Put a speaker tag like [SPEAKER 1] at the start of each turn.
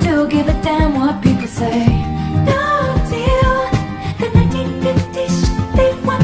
[SPEAKER 1] do give a damn what people say.